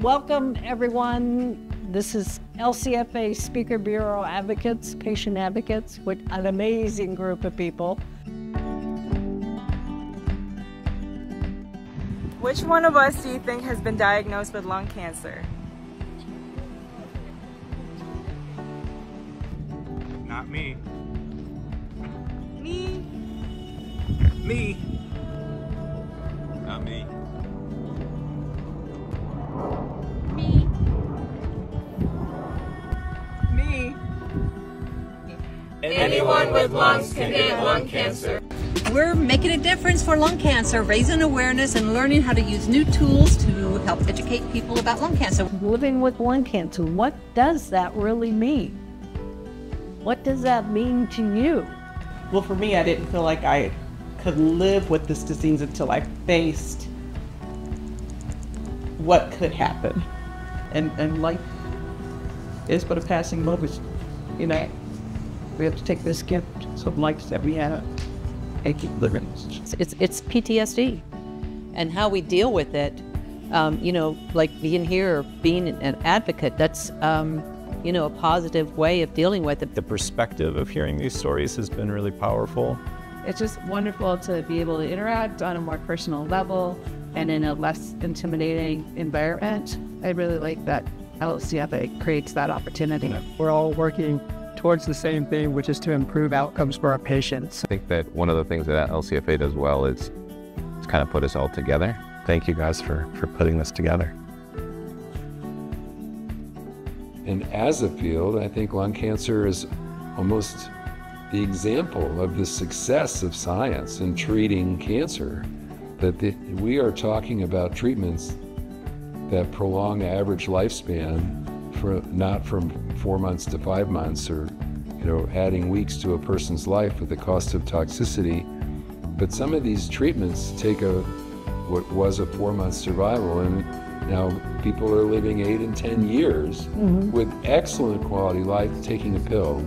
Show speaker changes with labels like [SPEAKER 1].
[SPEAKER 1] Welcome, everyone. This is LCFA Speaker Bureau Advocates, Patient Advocates, with an amazing group of people.
[SPEAKER 2] Which one of us do you think has been diagnosed with lung cancer?
[SPEAKER 3] Not me.
[SPEAKER 2] Me.
[SPEAKER 3] Me.
[SPEAKER 4] Anyone with lungs can get lung cancer.
[SPEAKER 5] We're making a difference for lung cancer, raising awareness and learning how to use new tools to help educate people about lung cancer.
[SPEAKER 1] Living with lung cancer, what does that really mean? What does that mean to you?
[SPEAKER 6] Well, for me, I didn't feel like I could live with this disease until I faced what could happen. And, and life is but a passing moment. You know, we have to take this gift of life that we have and keep living.
[SPEAKER 5] It's, it's PTSD. And how we deal with it, um, you know, like being here, being an advocate, that's, um, you know, a positive way of dealing with it.
[SPEAKER 7] The perspective of hearing these stories has been really powerful.
[SPEAKER 8] It's just wonderful to be able to interact on a more personal level and in a less intimidating environment. I really like that LCFA creates that opportunity.
[SPEAKER 9] We're all working towards the same thing, which is to improve outcomes for our patients.
[SPEAKER 10] I think that one of the things that LCFA does well is it's kind of put us all together.
[SPEAKER 7] Thank you guys for, for putting this together.
[SPEAKER 11] And as a field, I think lung cancer is almost the example of the success of science in treating cancer. That the, we are talking about treatments that prolong average lifespan for not from four months to five months or you know adding weeks to a person's life with the cost of toxicity. But some of these treatments take a what was a four month survival and now people are living eight and ten years mm-hmm. with excellent quality life taking a pill